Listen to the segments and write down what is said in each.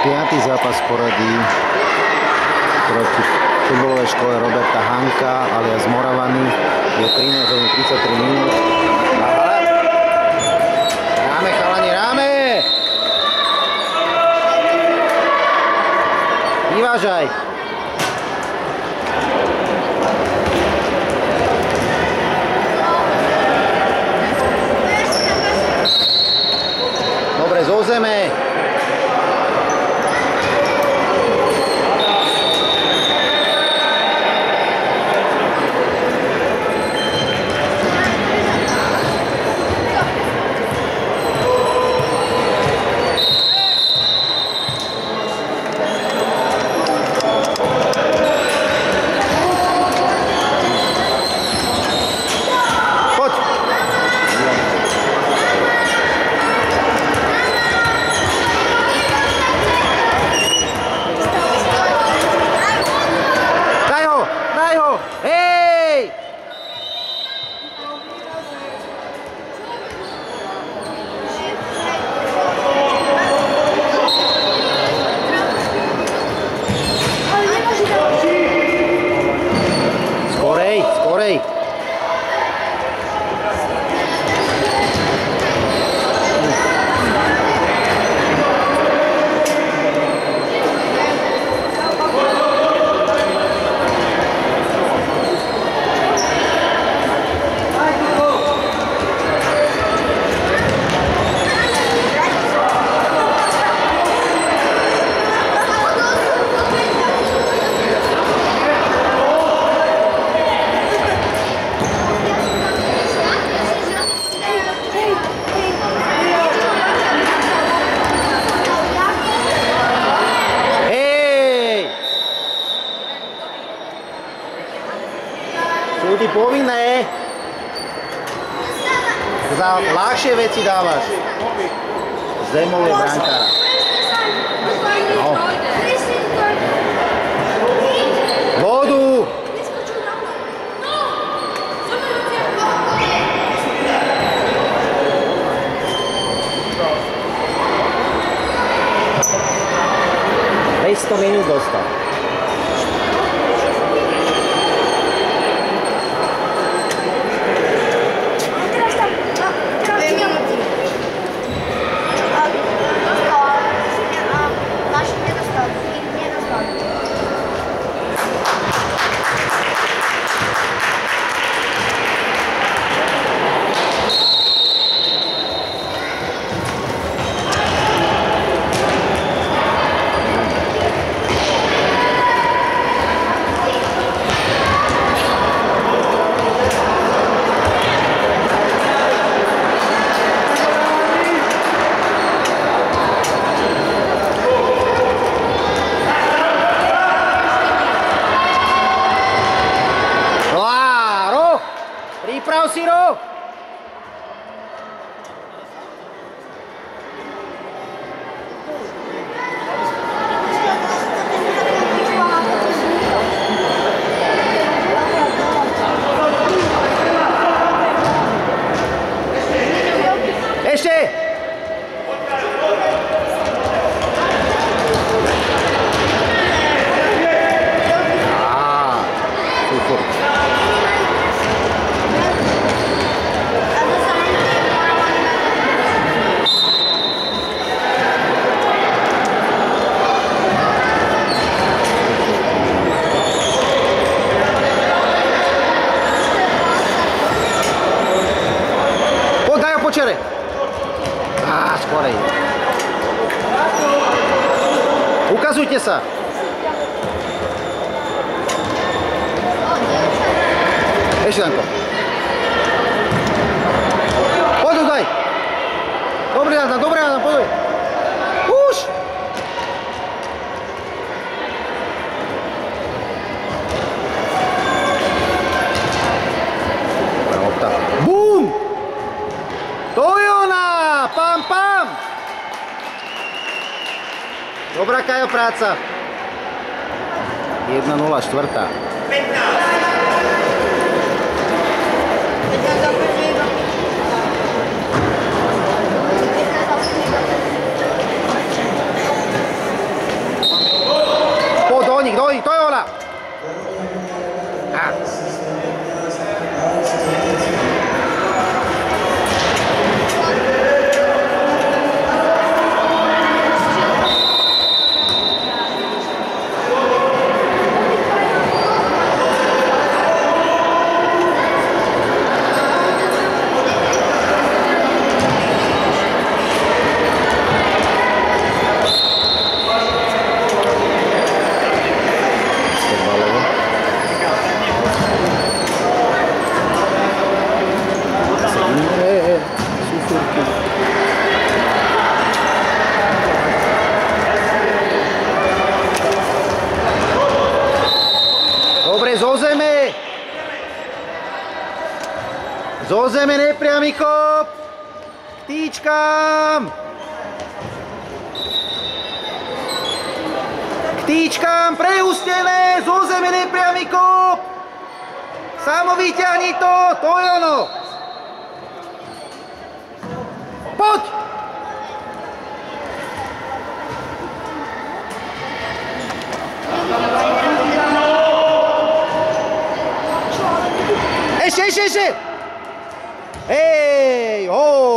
Piatý zápas poradí proti futbolovej škole Roberta Hanka alias Moravany. Je 13 hodín 33 minút. Ráme, chalani, ráme! Vyvážaj! Dobre, zo zeme. Povinné. Za ľahšie veci dávaš. Zemol je brankára. No. Vodu! Dvesto minút dostal. Газуйтеса! Ещенко. Подуй дай! Добрый Анна, добрый Анна, подуй! Dobrá Kajo práca. 1-0, štvrtá. Zo zeme nepriamy kop! Ktýčkam! Ktýčkam prehustené! Zo zeme nepriamy kop! Samo vyťahni to! To je ono! Poď! Hey, oh!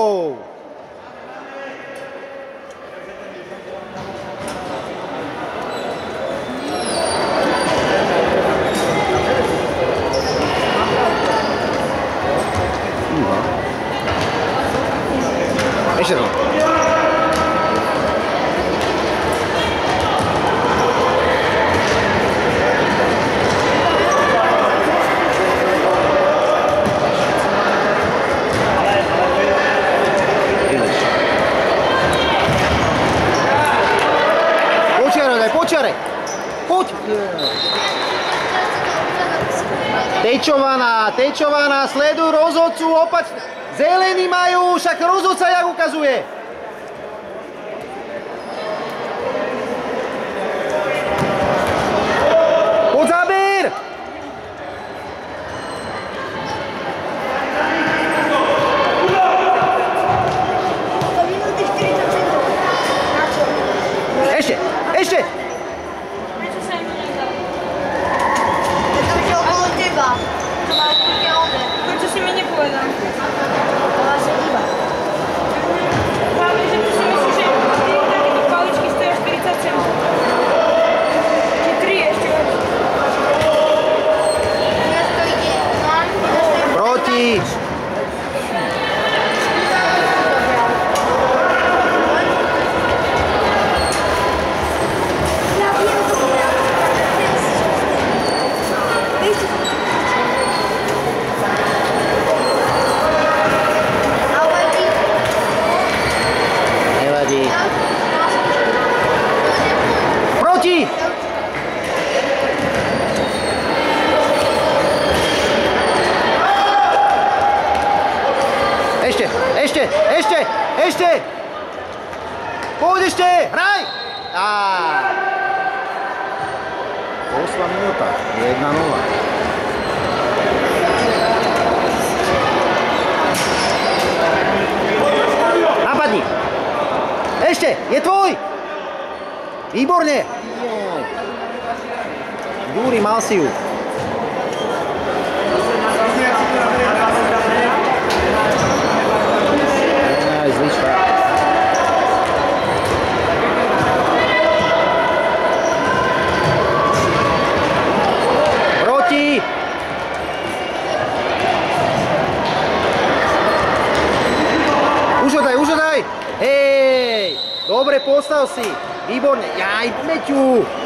Tečovaná, Tečovaná, sledujú rozhodcu, opač! zelení majú, však rozhodca jak ukazuje. predošla minúta. 1-0. Napadni. Ešte, je tvoj. Výborne. Júri, mal si ju. Aj. Dobre, postav si. Výborne. Jaj, Meťu.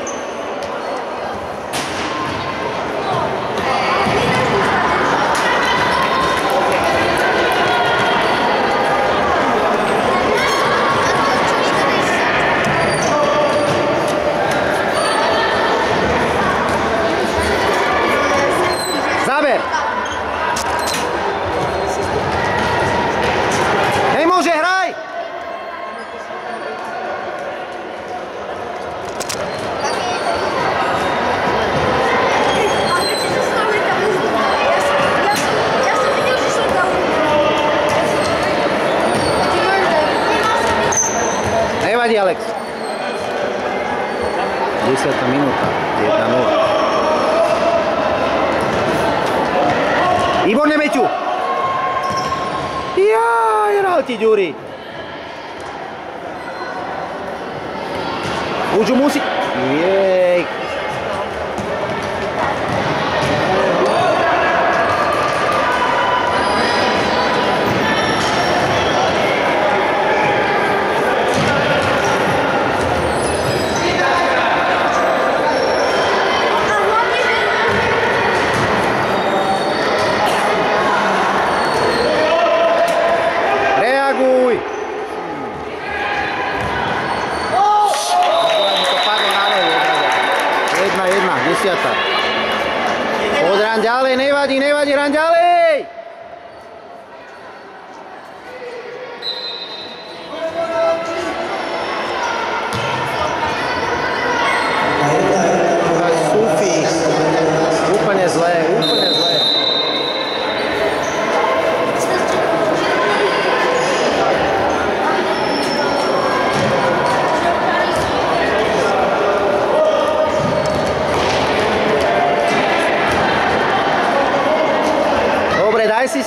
Ya, ya Irau Juri. Ujung musik. Yeay. Randiale, Nevadi, Nevadi, Randiale.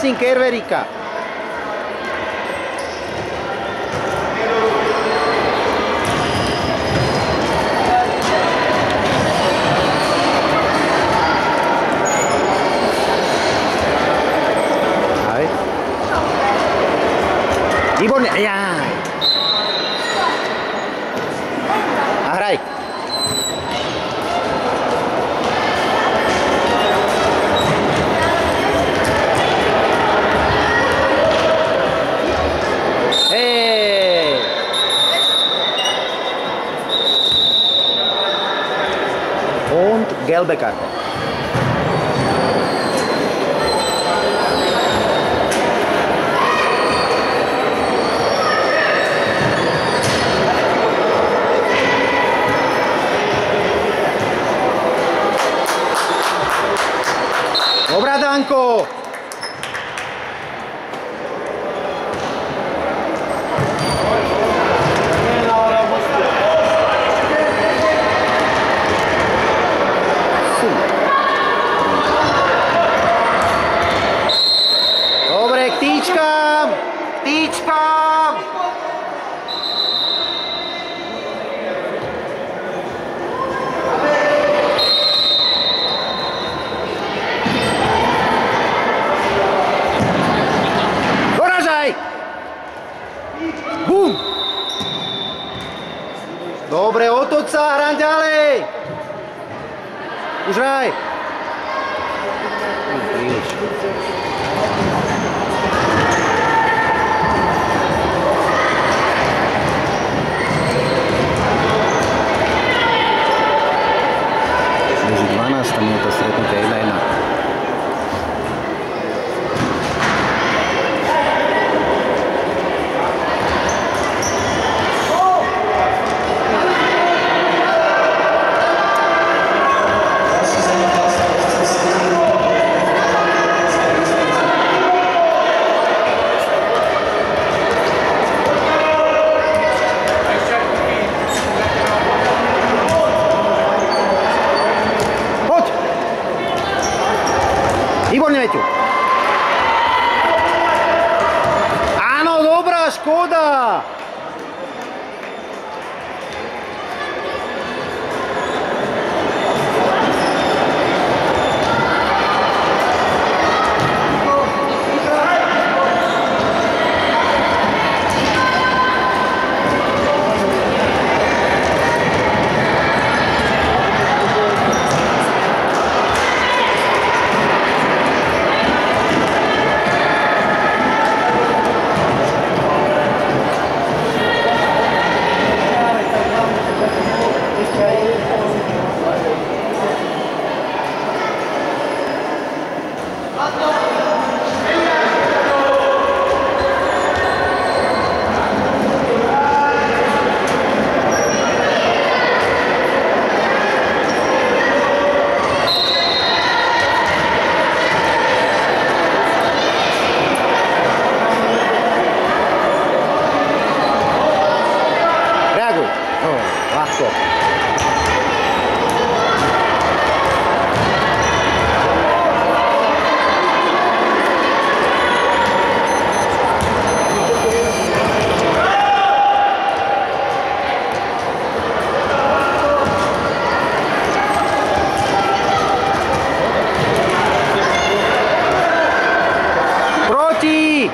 sin querer, Erika. Miguel Becar. Obra Danco. Right. Dobrá, škoda. Reaguj. No, ľahko. Proti!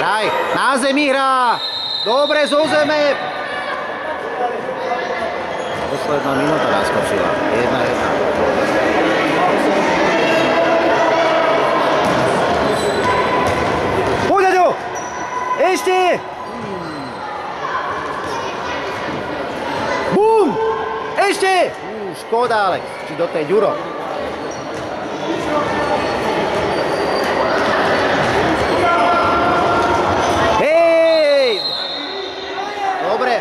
Daj, na zemi hrá. Dobre, zo zeme. Posledná minúta naskočila. Jedna, jedna. Poď, Aďo! Ešte! Bum! Ešte! Ú, škoda, Alex. Či do tej Ďuro. Hej! Dobre.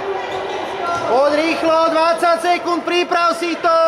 Poď rýchlo, 20 sekúnd, priprav si to!